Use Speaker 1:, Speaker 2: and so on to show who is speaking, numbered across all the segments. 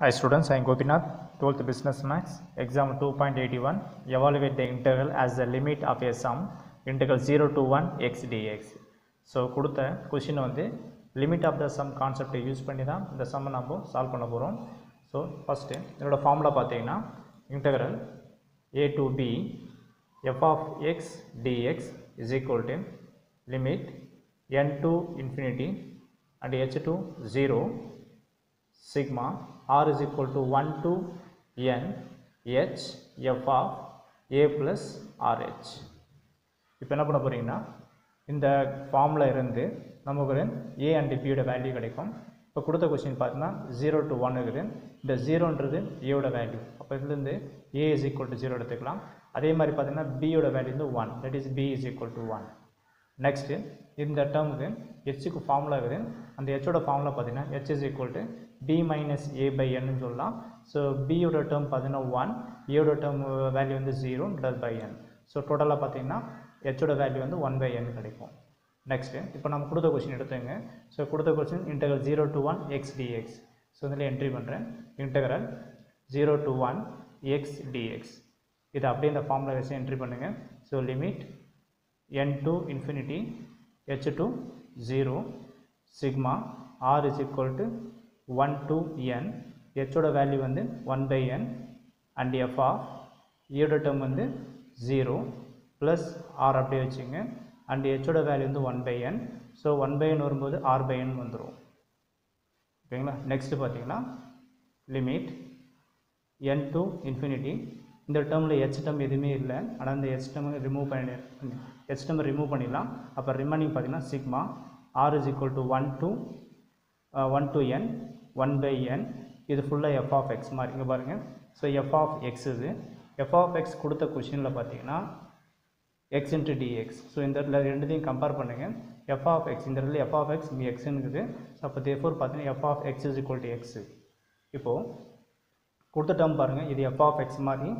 Speaker 1: Hi students, I am Gopinath, 12th Business Max, exam 2.81, evaluate the integral as the limit of a sum, integral 0 to 1 x dx. So கொடுத்த question வந்து limit of the sum கான்செப்டை use பண்ணி தான் இந்த சம்மை நம்ம solve பண்ண போகிறோம் ஸோ ஃபஸ்ட்டு இதோட ஃபார்முலா பார்த்தீங்கன்னா integral a to b f of x dx is equal to limit n to infinity and h to zero sigma r is equal to 1 to n h f of a plus rh இப்போ என்ன பண்ண போகிறீங்கன்னா இந்த ஃபார்மில் இருந்து நமக்கு A and பியோட value கிடைக்கும். இப்போ கொடுத்த கொஸ்டின் பார்த்தீங்கன்னா ஜீரோ டு ஒன் இருக்குது இந்த ஜீரோன்றது ஏயோட வேல்யூ அப்போ இதுலேருந்து a is equal to zero எடுத்துக்கலாம். அதே மாதிரி பார்த்தீங்கன்னா பியோட வேல்யூ வந்து one that is b is equal to one next இந்த டேர்முக்கு ஹெச்சுக்கு ஃபார்முலா இருக்குது அந்த ஹெச்சோட ஃபார்முலா பார்த்தீங்கன்னா h is equal to b minus a by என்னு சொல்லலாம். ஸோ பியோட டேர்ம் பார்த்தீங்கன்னா ஒன் ஏயோட டேர்ம் வேல்யூ வந்து ஜீரோ டல் பை என் ஸோ டோட்டலாக பார்த்தீங்கன்னா ஹெச்சோட வேல்யூ வந்து ஒன் பை என் கிடைக்கும். நெக்ஸ்ட்டு இப்போ நம்ம கொடுத்த கொஸ்டின் எடுத்துங்க ஸோ கொடுத்த question integral zero to one x dx so இதில் என்ட்ரி பண்ணுறேன் integral zero to one x dx இதை அப்படியே இந்த ஃபார்மில் வச்சு என்ட்ரி பண்ணுங்கள் so limit n to infinity ஹெச் to 0 sigma r is equal to one to n ஹெச்சோட value வந்து 1 by n and f of e ஏட டேர்ம் வந்து ஜீரோ ப்ளஸ் ஆர் அப்படியே வச்சுங்க. அண்ட் ஹெச்சோட வேல்யூ வந்து one by n so one by n வரும்போது r by n வந்துடும் ஓகேங்களா? நெக்ஸ்ட்டு பார்த்தீங்கன்னா லிமிட் என் டு இன்ஃபினிட்டி இந்த டேர்மில் ஹெச் டேர்ம் எதுவுமே இல்லை. ஆனால் இந்த ஹெச் டேர்ம் ரிமூவ் பண்ணி ஹெச் டேர்ம் ரிமூவ் பண்ணிடலாம். அப்போ ரிமைனிங் பார்த்தீங்கன்னா sigma r is equal to one to one to n one by n இது ஃபுல்லாக எஃப் ஆஃப் எக்ஸ் மாதிரி இங்கே பாருங்கள் ஸோ எஃப் ஆஃப் எக்ஸ் இது. எஃப் ஆஃப் எக்ஸ் கொடுத்த கொஷினில் பார்த்தீங்கன்னா எக்ஸ் இன்ட்டு டிஎக்ஸ் ஸோ இந்த இடத்துல ரெண்டுத்தையும் கம்பேர் பண்ணுங்கள் எஃப் ஆஃப் எக்ஸ் இந்த இடத்துல எஃப் ஆஃப் எக்ஸ் இங்கே எக்ஸுங்குது இருக்குது ஸோ அப்போ தேஃபோர் பார்த்தீங்கன்னா f of x is equal to x இப்போது கொடுத்த டேர்ம் பாருங்கள் இது எஃப் ஆஃப் எக்ஸ் மாதிரி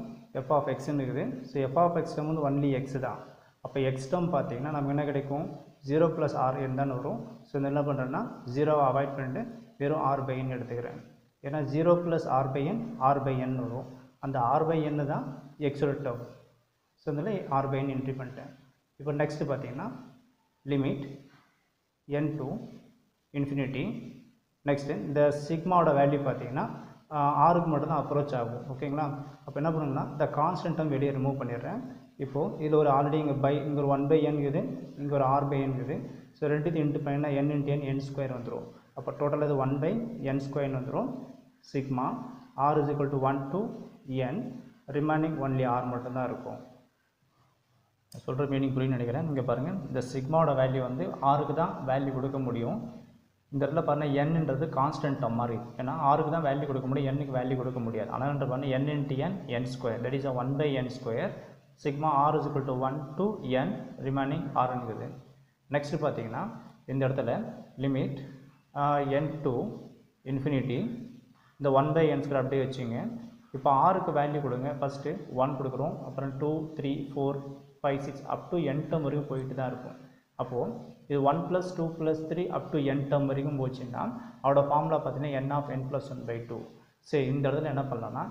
Speaker 1: எஃப் ஆஃப் எக்ஸ்ன்னு இருக்குது so f of x term வந்து ஒன்லி எக்ஸ் தான். அப்போ எக்ஸ் டேம் பார்த்தீங்கன்னா நமக்கு என்ன கிடைக்கும்? ஜீரோ ப்ளஸ் ஆர் இருந்தான்னு வரும். ஸோ இந்த என்ன பண்ணுறேன்னா ஜீரோவை அவாய்ட் பண்ணிட்டு வெறும் ஆர் பை என் எடுத்துக்கிறேன். ஏன்னா zero plus r by n r by n வரும். அந்த ஆர் பை என்னு தான் எக்ஸோட டேர்ம் ஸோ இதில் ஆர் பை என் என்ட்ரி பண்ணிட்டேன். இப்போ நெக்ஸ்ட்டு பார்த்தீங்கன்னா limit n to infinity next இந்த சிக்மாவோட வேல்யூ பார்த்தீங்கன்னா ஆறுக்கு மட்டும்தான் அப்ரோச் ஆகும். ஓகேங்களா அப்போ என்ன பண்ணுங்கன்னா இந்த கான்ஸ்டன்ட்டும் வெளியே ரிமூவ் பண்ணிடுறேன். இப்போது இதில் ஒரு ஆல்ரெடி இங்கே பை இங்கே ஒரு ஒன் பை என் இருக்குது இங்கே ஒரு ஆர் பை என் இருக்குது. ஸோ ரெண்டுத்தையும் இன்ட்டு பண்ணினா என் இன்ட்டு என் என் ஸ்கொயர் வந்துடும் அப்போ டோட்டல் இது ஒன் பை என் ஸ்கொயர்னு வந்துடும் sigma r is equal to one to n remaining only r மட்டும்தான் இருக்கும். சொல்கிற மீனிங் புரியுன்னு நினைக்கிறேன். இங்கே பாருங்கள் இந்த சிக்மாவோட வேல்யூ வந்து ஆறுக்கு தான் வேல்யூ கொடுக்க முடியும். இந்த இடத்துல பாருங்கள் என்னன்றது கான்ஸ்டன்ட் டேர்ம் மாதிரி. ஏன்னா ஆறுக்கு தான் வேல்யூ கொடுக்க முடியும் எண்ணுக்கு வேல்யூ கொடுக்க முடியாது. ஆனால் பாருங்கள் n into n n square that is a one by n square sigma r is equal to one to n remaining ஆர்னுக்குது next பார்த்தீங்கன்னா இந்த இடத்துல லிமிட் என் டு இன்ஃபினிட்டி இந்த ஒன் பை என் ஸ்கொயர் அப்படியே வச்சுங்க. இப்போ ஆறுக்கு வேல்யூ கொடுங்க. First one கொடுக்குறோம். அப்புறம் two three four five six up to n term வரைக்கும் போயிட்டு தான் இருக்கும். அப்போது இது one plus two plus three up to n term வரைக்கும் போச்சுன்னா அவரோட ஃபார்முலா பார்த்தீங்கன்னா n of n plus one by two சரி இந்த இடத்துல என்ன பண்ணலாம்னா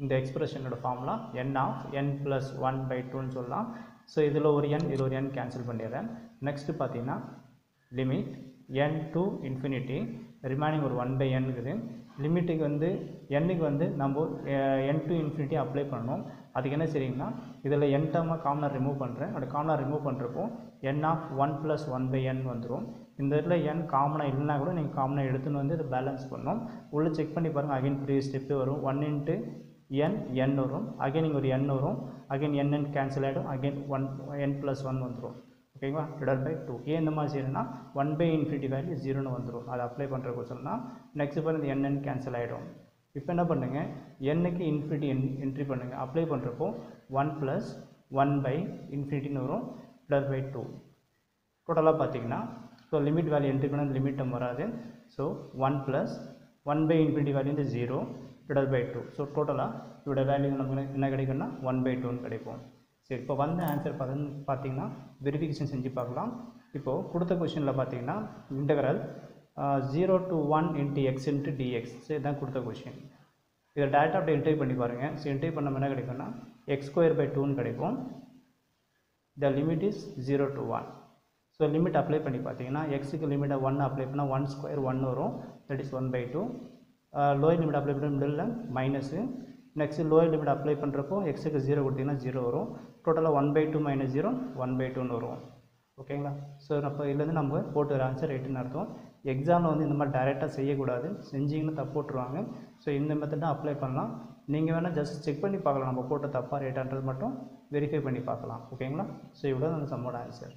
Speaker 1: இந்த எக்ஸ்பிரஷனோட formula n of n plus one by டூன்னு சொல்லலாம். ஸோ இதில் ஒரு என் இது ஒரு என் கேன்சல் பண்ணிடுறேன். நெக்ஸ்ட்டு பார்த்தீங்கன்னா limit n to infinity remaining ஒரு ஒன் பை என் இருக்குது. லிமிட்டுக்கு வந்து எண்ணுக்கு வந்து நம்ம என் டு இன்ஃபினிட்டி அப்ளை பண்ணணும். அதுக்கு என்ன சரிங்கன்னா இதில் என் டேர்மாக காமனாக ரிமூவ் பண்ணுறேன் அப்படி காமனாக ரிமூவ் பண்ணுறப்போ n of one plus one by n வந்துடும் இந்த இடத்துல என் காமனாக இல்லைனா கூட நீங்கள் காமனாக எடுத்துன்னு வந்து இதை பேலன்ஸ் பண்ணணும் உள்ளே செக் பண்ணி பாருங்கள் அகைன் ப்ரீவியஸ் ஸ்டெப்பு வரும். ஒன் இன்ட்டு என் என் வரும். அகைன் இங்கே ஒரு என் வரும். அகைன் என் என் கேன்சல் ஆகிடும் again one n plus one வந்துடும் ஓகேங்களா டிவைட் பை டூ ஏன் இந்த மாதிரி செய்யணும்னா ஒன் பை இன்ஃபினிட்டி வேல்யூ ஜீரோன்னு வந்துடும் அதை அப்ளை பண்ணுற கொஸ்டின்னா நெக்ஸ்ட் பாருங்கள் இந்த என் கேன்சல் ஆகிடும் இப்போ என்ன பண்ணுங்கள் என்னைக்கு இன்ஃபினிட்டி என் என்ட்ரி பண்ணுங்கள் அப்ளை பண்ணுறப்போ ஒன் ப்ளஸ் ஒன் பை இன்ஃபினிட்டின்னு வரும். ப்ளஸ் பை டூ டோட்டலாக பார்த்தீங்கன்னா ஸோ லிமிட் வேல்யூ என்ட்ரி பண்ண லிமிட் வராது. So one plus one by infinity value வந்து zero divide by two so டோட்டலாக இதோட வேல்யூ நமக்கு என்ன கிடைக்கும்னா ஒன் பை டூன்னு கிடைக்கும். சரி இப்போ வந்த ஆன்சர் பார்த்து பார்த்தீங்கன்னா வெரிஃபிகேஷன் செஞ்சு பார்க்கலாம். இப்போது கொடுத்த கொஷினில் பார்த்தீங்கன்னா integral
Speaker 2: zero to one into x into dx இதுதான் கொடுத்த கொஷின் இதை டேரெக்டாக அப்படி என்ட்ரி பண்ணி பாருங்கள் ஸோ என்ட்ரி பண்ண என்ன கிடைக்கும்னா எக்ஸ் ஸ்கொயர் பை டூன்னு கிடைக்கும். The limit is zero to one so limit apply பண்ணி பார்த்தீங்கன்னா எக்ஸுக்கு லிமிட்டை ஒன் அப்ளை பண்ணால் ஒன் ஸ்கொயர் ஒன் வரும். That is one by two lower limit apply பண்ண middle minus next lower limit apply பண்ணுறப்போ எக்ஸுக்கு ஜீரோ கொடுத்தீங்கன்னா ஜீரோ வரும். டோட்டலாக one by two minus zero one by டூன்னு வரும். ஓகேங்களா ஸோ அப்போ இதுலேருந்து நம்ம போட்டு ஆன்சர் ரைட்டுன்னு அர்த்தம். எக்ஸாமில் வந்து இந்த மாதிரி டைரெக்டாக செய்யக்கூடாது. செஞ்சீங்கன்னா தப்பு போட்டுருவாங்க. ஸோ இந்த மெத்தட் தான் அப்ளை பண்ணலாம். நீங்கள் வேணால் ஜஸ்ட் செக் பண்ணி பார்க்கலாம். நம்ம போட்ட தப்பாக ரேட்டான்றது மட்டும் வெரிஃபை பண்ணி பார்க்கலாம். ஓகேங்களா ஸோ இவ்வளோ அந்த சம்மோட ஆன்சர்